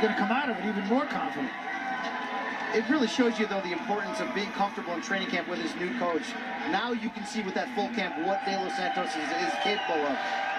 going to come out of it even more confident. It really shows you, though, the importance of being comfortable in training camp with his new coach. Now you can see with that full camp what De Los Santos is, is capable of.